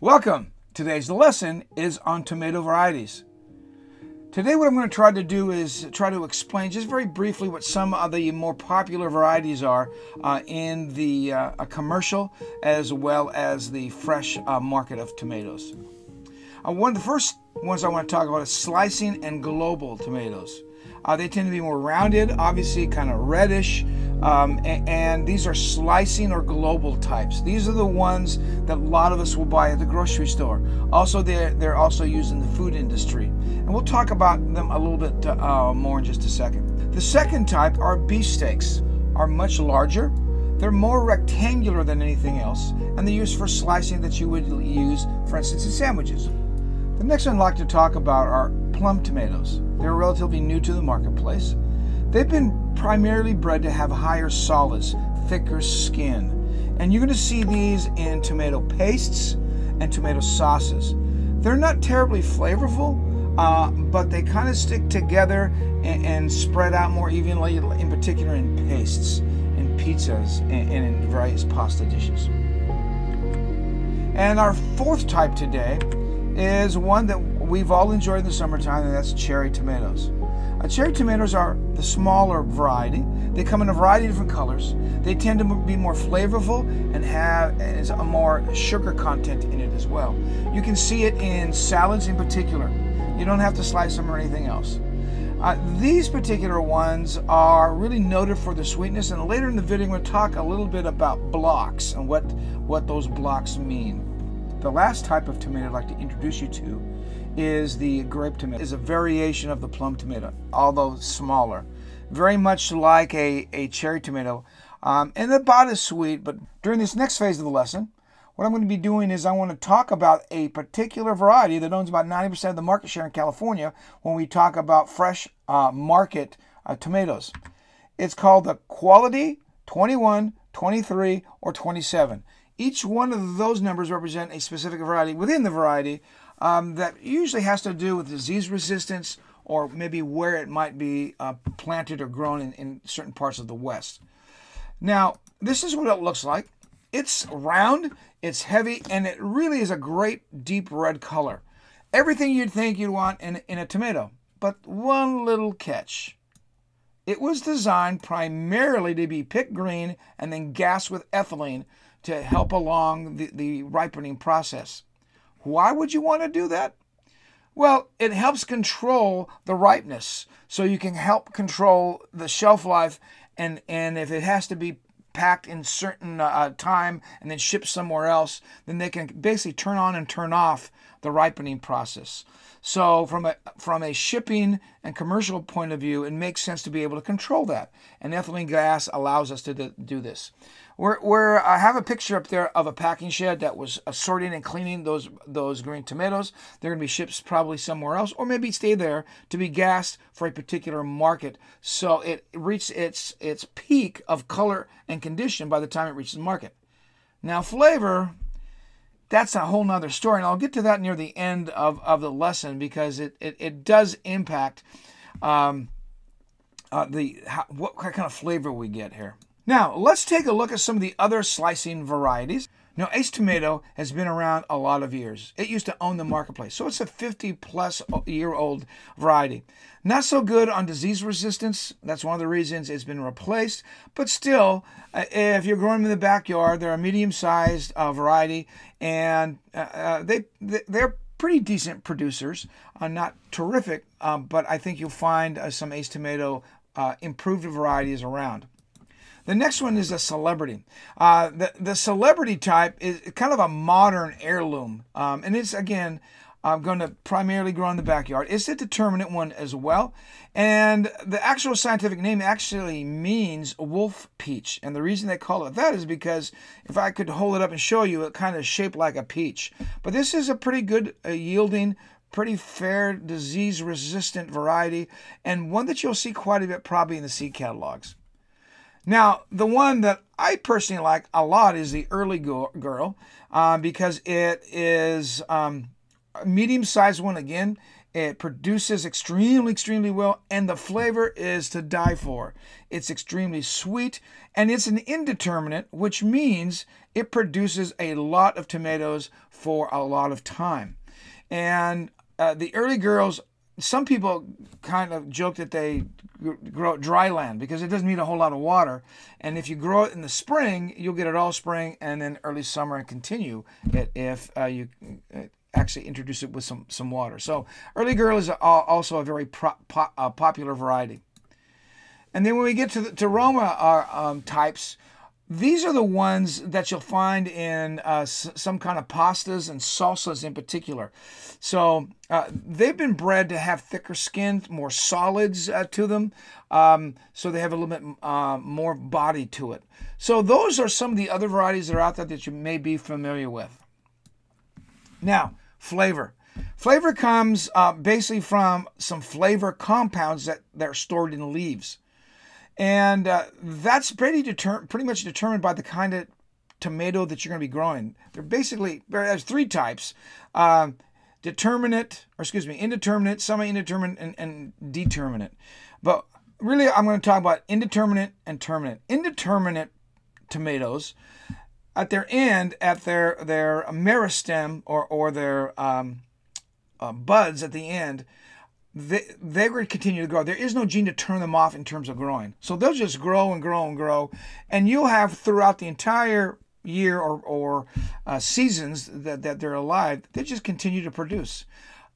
Welcome. Today's lesson is on tomato varieties. Today what I'm going to try to do is try to explain just very briefly what some of the more popular varieties are uh, in the uh, commercial as well as the fresh uh, market of tomatoes. Uh, one of the first ones I want to talk about is slicing and global tomatoes. Uh, they tend to be more rounded, obviously kind of reddish, um, and, these are slicing or global types. These are the ones that a lot of us will buy at the grocery store. Also, they're, they're also used in the food industry. And we'll talk about them a little bit uh, more in just a second. The second type are beefsteaks, are much larger. They're more rectangular than anything else, and they're used for slicing that you would use, for instance, in sandwiches. The next one I'd like to talk about are plum tomatoes. They're relatively new to the marketplace. They've been primarily bred to have higher solids, thicker skin. And you're going to see these in tomato pastes and tomato sauces. They're not terribly flavorful, uh, but they kind of stick together and, and, spread out more evenly, in particular in pastes, in pizzas, and, and in various pasta dishes. And our fourth type today is one that we've all enjoyed in the summertime, and that's cherry tomatoes. Uh, cherry tomatoes are the smaller variety. They come in a variety of different colors. They tend to be more flavorful and have a more sugar content in it as well. You can see it in salads in particular. You don't have to slice them or anything else. Uh, these particular ones are really noted for the sweetness, and later in the video, I'm going to talk a little bit about Brix and what, what those Brix mean. The last type of tomato I'd like to introduce you to is the grape tomato. is a variation of the plum tomato, although smaller. Very much like a, a cherry tomato. Um, and about as sweet, but during this next phase of the lesson, what I'm going to be doing is I want to talk about a particular variety that owns about 90% of the market share in California when we talk about fresh uh, market uh, tomatoes. It's called the Quality 21, 23, or 27. Each one of those numbers represent a specific variety within the variety um, that usually has to do with disease resistance or maybe where it might be uh, planted or grown in, in certain parts of the West. Now, this is what it looks like. It's round, it's heavy, and it really is a great deep red color. Everything you'd think you'd want in, in a tomato, but one little catch. It was designed primarily to be picked green and then gassed with ethylene to help along the, the ripening process. Why would you want to do that? Well, it helps control the ripeness. So you can help control the shelf life and, and if it has to be packed in certain uh, time and then shipped somewhere else, then they can basically turn on and turn off the ripening process. So from a from a shipping and commercial point of view, it makes sense to be able to control that. And ethylene gas allows us to do this. We're, we're, I have a picture up there of a packing shed that was sorting and cleaning those those green tomatoes. They're going to be shipped probably somewhere else, or maybe stay there to be gassed for a particular market. So it reaches its its peak of color and condition by the time it reaches the market. Now flavor, that's a whole nother story, and I'll get to that near the end of, of the lesson because it, it, it does impact um, uh, the how, what kind of flavor we get here. Now, let's take a look at some of the other slicing varieties. Now, Ace Tomato has been around a lot of years. It used to own the marketplace, so it's a 50 plus year old variety. Not so good on disease resistance. That's one of the reasons it's been replaced. But still, uh, if you're growing them in the backyard, they're a medium sized uh, variety and uh, uh they, they're pretty decent producers. Uh, not terrific, um, but I think you'll find uh, some Ace Tomato improved varieties around. The next one is a celebrity. Uh, the, the celebrity type is kind of a modern heirloom. Um, and it's, again, I'm going to primarily grow in the backyard. It's a determinate one as well. And the actual scientific name actually means wolf peach. And the reason they call it that is because if I could hold it up and show you, it kind of shaped like a peach. But this is a pretty good uh, yielding, pretty fair disease resistant variety and one that you'll see quite a bit probably in the seed catalogs. Now, the one that I personally like a lot is the early girl uh, because it is um, a medium sized one again. It produces extremely, extremely well, and the flavor is to die for. It's extremely sweet, and it's an indeterminate, which means it produces a lot of tomatoes for a lot of time. And uh, the early girls, some people kind of joke that they grow dry land because it doesn't need a whole lot of water. And if you grow it in the spring, you'll get it all spring and then early summer and continue it if uh, you uh, actually introduce it with some, some water. So early girl is also a very pro, po, uh, popular variety. And then when we get to, the, to Roma uh, um, types, these are the ones that you'll find in uh, some kind of pastas and salsas in particular. So uh, they've been bred to have thicker skin, more solids uh, to them, um, so they have a little bit uh, more body to it. So those are some of the other varieties that are out there that you may be familiar with. Now, flavor. Flavor comes uh, basically from some flavor compounds that, that are stored in leaves. And uh, that's pretty, deter- pretty much determined by the kind of tomato that you're going to be growing. They're basically, there's three types. Uh, determinate, or excuse me, indeterminate, semi-indeterminate, and, and determinate. But really, I'm going to talk about indeterminate and terminate. Indeterminate tomatoes, at their end, at their their meristem or or their um, uh, buds at the end, they, they're going to continue to grow. There is no gene to turn them off in terms of growing. So they'll just grow and grow and grow. And you'll have throughout the entire year or, or uh, seasons that, that they're alive, they just continue to produce.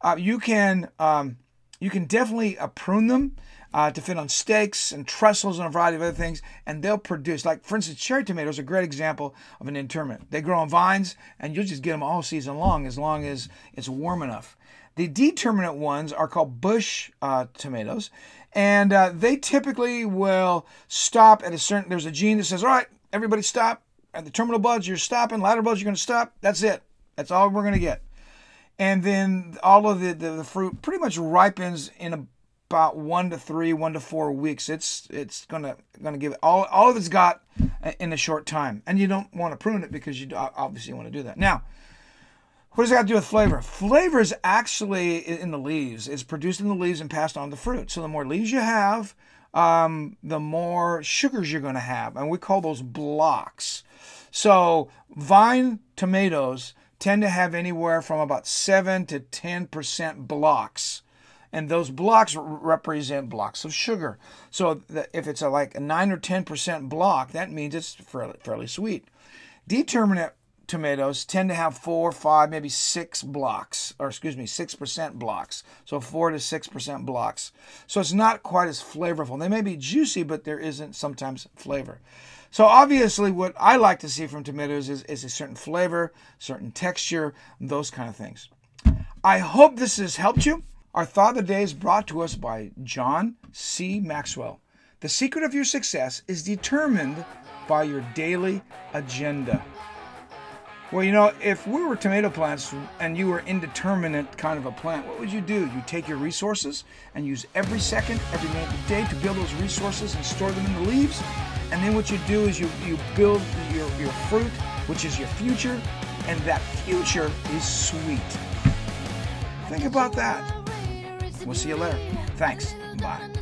Uh, you can um, you can definitely uh, prune them uh, to fit on stakes and trestles and a variety of other things, and they'll produce. Like for instance, cherry tomatoes are a great example of an interment. They grow on vines, and you'll just get them all season long as long as it's warm enough. The determinate ones are called bush uh, tomatoes, and uh, they typically will stop at a certain. There's a gene that says, "All right, everybody stop." At the terminal buds, you're stopping. Lateral buds, you're going to stop. That's it. That's all we're going to get. And then all of the, the, the fruit pretty much ripens in about one to three, one to four weeks. It's it's gonna gonna give it all all of it's got in a short time, and you don't want to prune it because you obviously want to do that. Now, what does that have to do with flavor? Flavor is actually in the leaves. It's produced in the leaves and passed on to fruit. So the more leaves you have, um, the more sugars you're to have. And we call those Brix. So vine tomatoes tend to have anywhere from about 7 to 10% Brix. And those Brix represent Brix of sugar. So if it's a, like a 9 or 10% Brix, that means it's fairly, fairly sweet. Determinate tomatoes tend to have four, five, maybe six Brix, or excuse me, 6% Brix. So four to 6% Brix. So it's not quite as flavorful. They may be juicy, but there isn't sometimes flavor. So obviously what I like to see from tomatoes is, is a certain flavor, certain texture, those kind of things. I hope this has helped you. Our thought of the day is brought to us by John C. Maxwell. The secret of your success is determined by your daily agenda. Well, you know, if we were tomato plants and you were indeterminate kind of a plant, what would you do? You take your resources and use every second, every minute of the day to build those resources and store them in the leaves. And then what you do is you, you build your, your fruit, which is your future, and that future is sweet. Think about that. We'll see you later. Thanks. Bye.